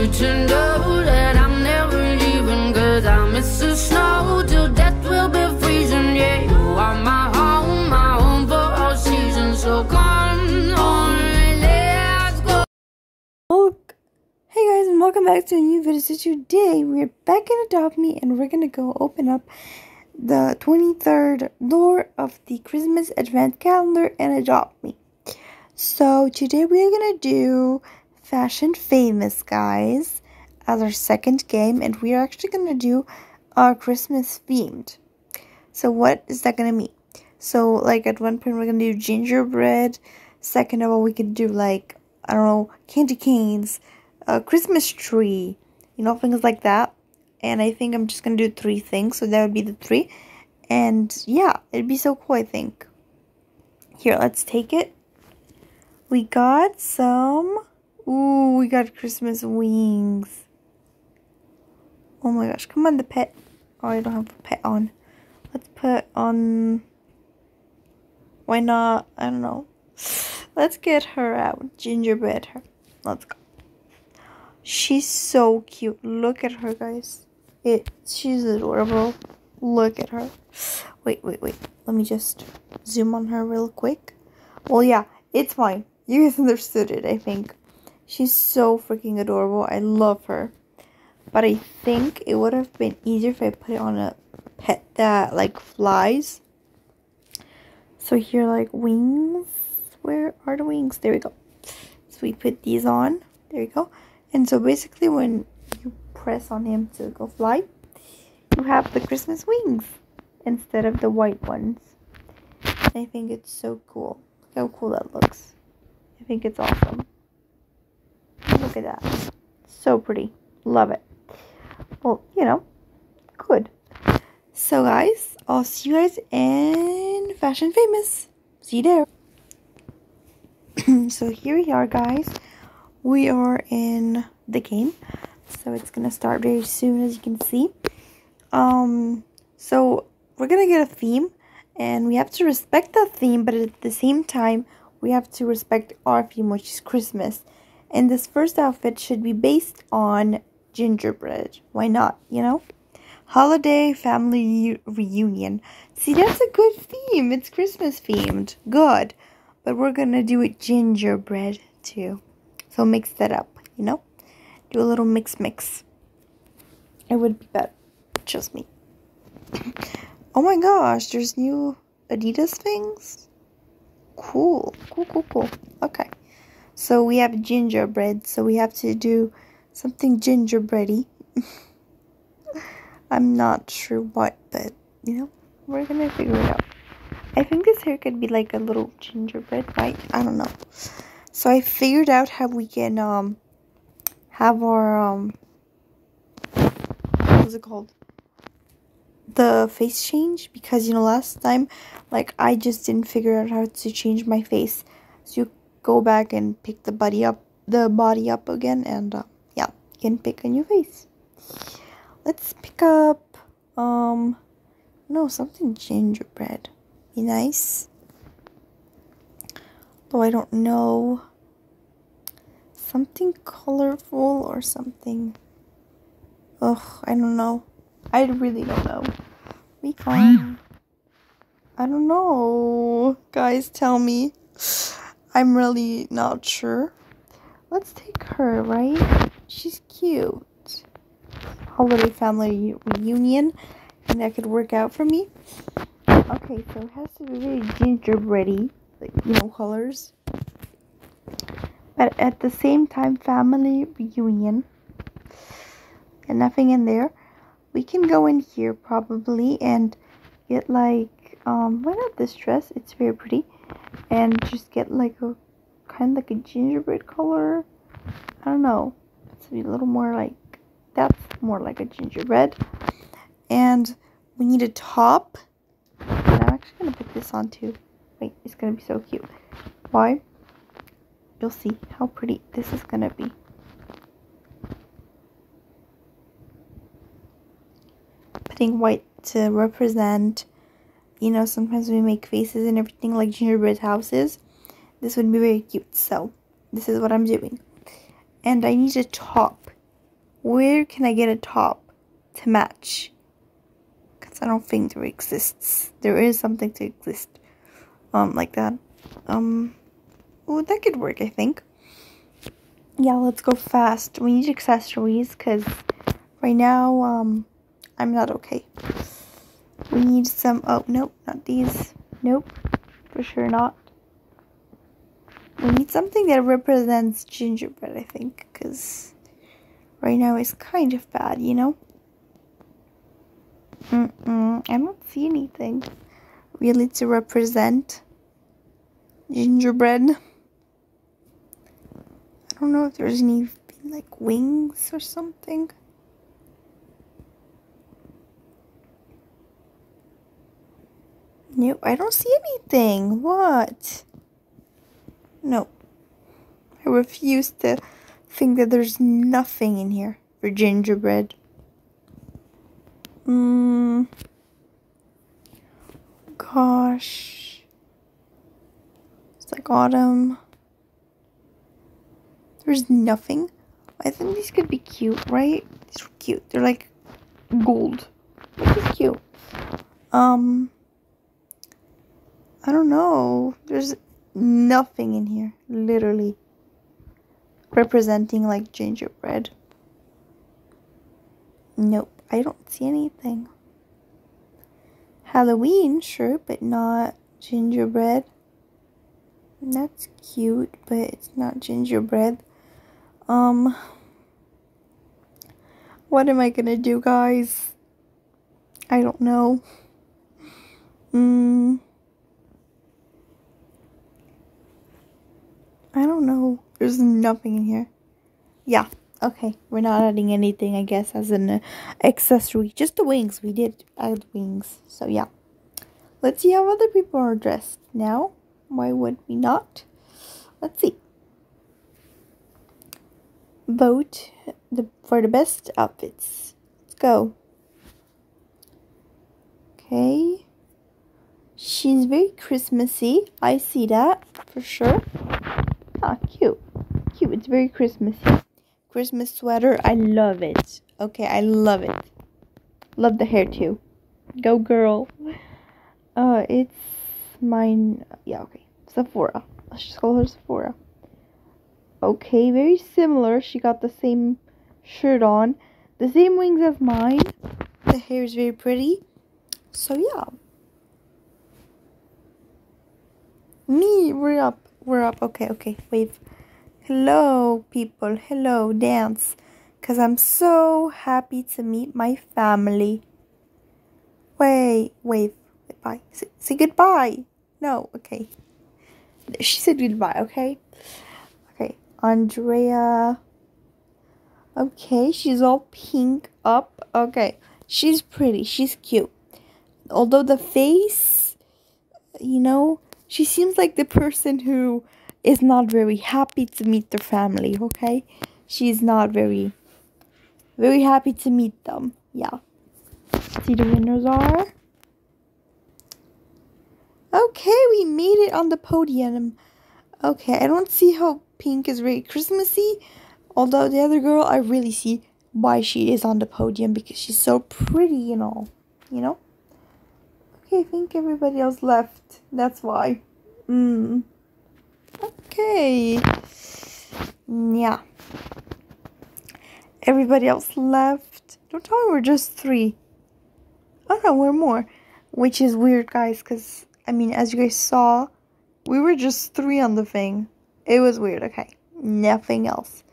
you to know that I'm never leaving. Cause I miss the snow till death will be freezing. Yeah, you are my home, my home for all seasons. So come on, hey guys, and welcome back to a new video. So today we're back in Adopt Me, and we're gonna go open up the 23rd door of the Christmas Advent Calendar and Adopt Me. So today we're gonna do Fashion Famous, guys, as our second game, and we're actually gonna do our Christmas themed. So what is that gonna mean? So like at one point we're gonna do gingerbread. Second of all, we could do like I don't know candy canes, a Christmas tree, you know things like that. And I think I'm just gonna do three things. So that would be the three. And yeah, it'd be so cool. I think. Here, let's take it. We got some. Ooh, we got Christmas wings. Oh my gosh, come on, the pet. Oh, I don't have a pet on. Let's put on. Why not? I don't know. Let's get her out. Gingerbread her. Let's go. She's so cute. Look at her, guys. It. She's adorable. Look at her. Wait, wait, wait. Let me just zoom on her real quick. Well, yeah, it's fine. You guys understood it, I think. She's so freaking adorable. I love her. But I think it would have been easier if I put it on a pet that like flies. So here like wings. Where are the wings? There we go. So we put these on. There you go. And so basically when you press on him to go fly, you have the Christmas wings instead of the white ones. I think it's so cool. Look how cool that looks. I think it's awesome. Look at that. So pretty. Love it. Well, you know, good. So, guys, I'll see you guys in Fashion Famous. See you there. so, here we are, guys. We are in the game. So, it's going to start very soon, as you can see. Um, so, we're going to get a theme. And we have to respect that theme, but at the same time, we have to respect our theme, which is Christmas. And this first outfit should be based on gingerbread. Why not, you know? Holiday family reunion. See, that's a good theme. It's Christmas themed. Good. But we're going to do it gingerbread too. So mix that up, you know? Do a little mix mix. It would be better. Just me. oh my gosh, there's new Adidas things? Cool. Cool, cool, cool. Okay. So we have gingerbread, so we have to do something gingerbready. I'm not sure what, but you know, we're gonna figure it out. I think this hair could be like a little gingerbread, right? I don't know. So I figured out how we can um have our um what's it called? The face change because you know last time like I just didn't figure out how to change my face. So you go back and pick the body up the body up again and uh, yeah you can pick a new face. Let's pick up um no something gingerbread. Be nice. Though i don't know. Something colorful or something. Ugh i don't know. I really don't know. Be fine i don't know. Guys tell me I'm really not sure. Let's take her, right? She's cute. Holiday family reunion. And that could work out for me. Okay, so it has to be very gingerbready, like, you know, colors. But at the same time, family reunion. And nothing in there. We can go in here probably and get like, um, why not this dress? It's very pretty and just get like a kind of like a gingerbread color. I don't know. It's a little more like that's more like a gingerbread. And we need a top. And I'm actually gonna put this on too. Wait, it's gonna be so cute. Why? You'll see how pretty this is gonna be. Putting white to represent you know, sometimes we make faces and everything like gingerbread houses. This would be very cute. So, this is what I'm doing. And I need a top. where can I get a top to match? Because I don't think there exists. There is something to exist. Um, like that. Um, oh, that could work, I think. Yeah, let's go fast. We need accessories, because right now, um, I'm not okay. We need some, oh, nope, not these. Nope, for sure not. We need something that represents gingerbread, I think, because right now it's kind of bad, you know? Mm-mm, I don't see anything really to represent gingerbread. I don't know if there's any, like, wings or something. Nope, I don't see anything. What? No. I refuse to think that there's nothing in here for gingerbread. Mmm. Gosh. It's like autumn. There's nothing. I think these could be cute, right? These are cute. They're like gold. Is cute. Um. I don't know. There's nothing in here, literally. Representing like gingerbread. Nope, I don't see anything. Halloween, sure, but not gingerbread. That's cute, but it's not gingerbread. Um, what am I gonna do, guys? I don't know. Hmm. I don't know. There's nothing in here. Yeah. Okay. We're not adding anything, I guess, as an accessory. Just the wings. We did add wings. So, yeah. Let's see how other people are dressed now. Why would we not? Let's see. Vote the, for the best outfits. Let's go. Okay. She's very Christmassy. I see that for sure. Ah, cute. Cute. It's very Christmassy. Christmas sweater. I love it. Okay, I love it. Love the hair too. Go girl. Uh, it's mine. Yeah, okay. Sephora. Let's just call her Sephora. Okay, very similar. She got the same shirt on. The same wings as mine. The hair is very pretty. So, yeah. Me, we're up. We're up. Okay, okay. Wave. Hello, people. Hello, dance. Because I'm so happy to meet my family. Wait, wave. Bye. Say, say goodbye. No, okay. She said goodbye, okay? Okay. Andrea. Okay, she's all pink up. Okay. She's pretty. She's cute. Although the face, you know, she seems like the person who is not very happy to meet their family, okay? She's not very, very happy to meet them. Yeah. See the winners are? Okay, we made it on the podium. Okay, I don't see how Pink is very Christmassy. Although the other girl, I really see why she is on the podium because she's so pretty and all. You know? Okay, I think everybody else left. That's why. Hmm. Okay. Yeah. Everybody else left. Don't tell me we're just three. Oh no, we're more. Which is weird, guys, because, I mean, as you guys saw, we were just three on the thing. It was weird, okay. Nothing else.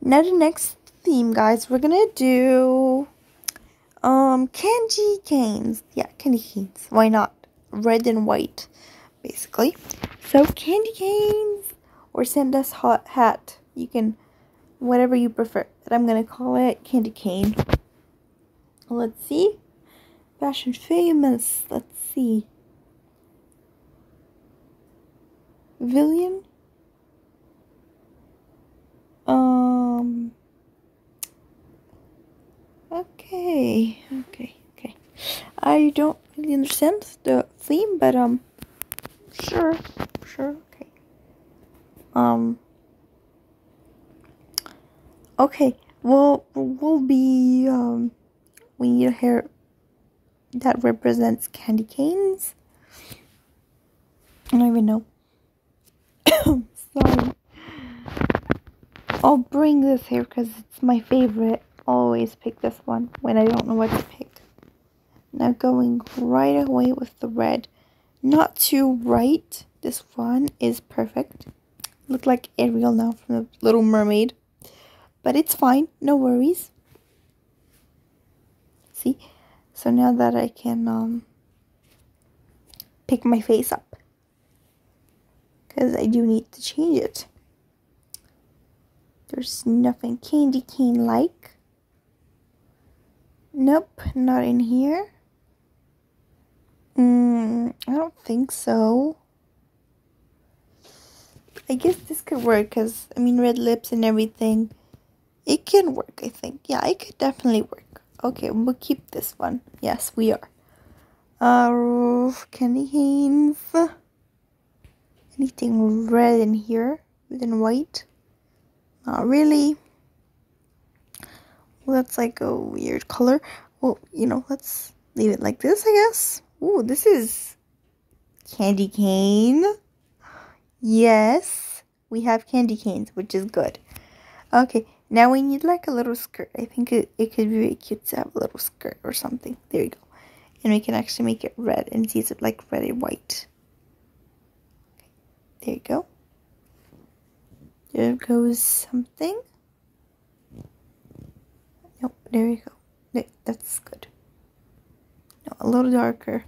Now the next theme, guys, we're gonna do um, candy canes. Yeah, candy canes. Why not? Red and white, basically. So, candy canes or send us hot hat. You can, whatever you prefer. But I'm going to call it candy cane. Let's see. Fashion famous. Let's see. Villian? Um... Okay, okay, okay. I don't really understand the theme, but um, sure, sure, okay. Um. Okay, Well, we'll be, um, we need a hair that represents candy canes. I don't even know. Sorry. I'll bring this here because it's my favorite. Always pick this one when I don't know what to pick. Now going right away with the red. Not too bright. This one is perfect. Look like Ariel now from the Little Mermaid. But it's fine. No worries. See? So now that I can um, pick my face up. Because I do need to change it. There's nothing candy cane like. Nope, not in here. Mm, I don't think so. I guess this could work because, I mean, red lips and everything. It can work, I think. Yeah, it could definitely work. Okay, we'll keep this one. Yes, we are. Uh, candy canes. Anything red in here? Than white? Not really. Well, that's like a weird color. Well, you know, let's leave it like this, I guess. Ooh, this is candy cane. Yes, we have candy canes, which is good. Okay, now we need like a little skirt. I think it, it could be really cute to have a little skirt or something. There you go. And we can actually make it red and see it like red and white. There you go. There goes something. Nope, there you go. There, that's good. No, a little darker.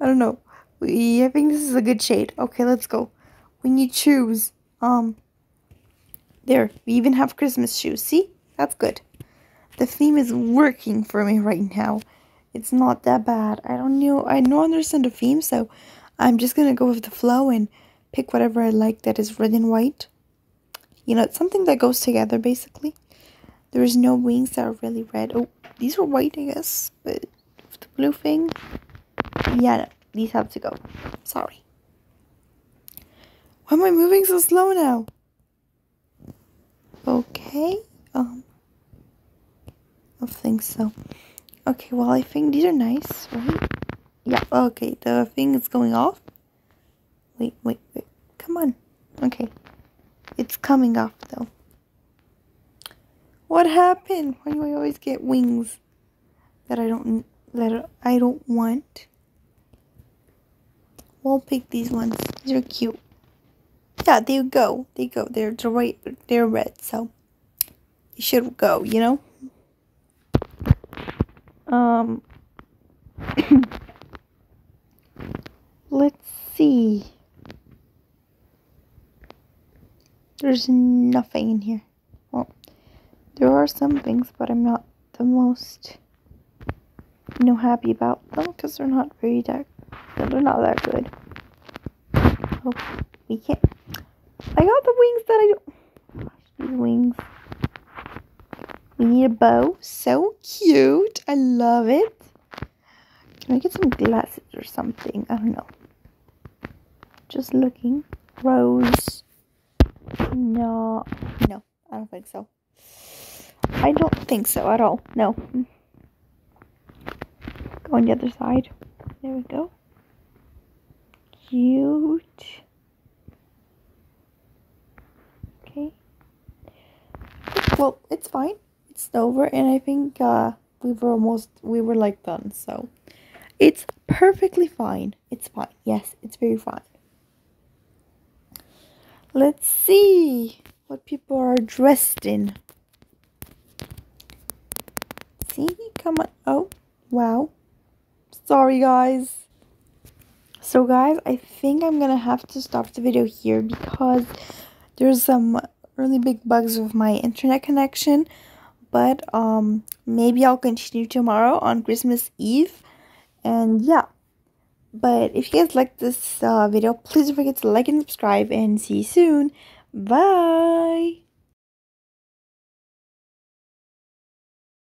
I don't know. We, I think this is a good shade. Okay, let's go. We need shoes. Um, there. We even have Christmas shoes. See? That's good. The theme is working for me right now. It's not that bad. I don't know. I don't understand the theme, so I'm just gonna go with the flow and pick whatever I like that is red and white. You know, it's something that goes together, basically. There's no wings that are really red. Oh, these are white, I guess, but the blue thing, yeah, these have to go. Sorry. Why am I moving so slow now? Okay. Um. I think so. Okay, well, I think these are nice, right? Yeah, okay, the thing is going off. Wait, wait, wait. Come on. Okay. It's coming off, though. What happened? Why do I always get wings that I don't that I don't want? We'll pick these ones. These are cute. Yeah, they go. They go. They're the right. They're red, so they should go. You know. Um. let's see. There's nothing in here. Well, there are some things, but I'm not the most, you know, happy about them because they're not very that they're not that good. Oh, we can't. I got the wings that I don't. Gosh, these wings. We need a bow. So cute. I love it. Can I get some glasses or something? I don't know. Just looking. Rose. No. No, I don't think so. I don't think so at all. No. Hmm. Go on the other side. There we go cute. Okay. Well, it's fine. It's over and I think uh we were almost we were like done, so it's perfectly fine. It's fine. Yes, it's very fine. Let's see what people are dressed in. See? Come on. Oh, wow. Sorry, guys. So guys, I think I'm gonna have to stop the video here because there's some really big bugs with my internet connection. But um, maybe I'll continue tomorrow on Christmas Eve. And yeah. But if you guys like this uh, video, please don't forget to like and subscribe and see you soon. Bye!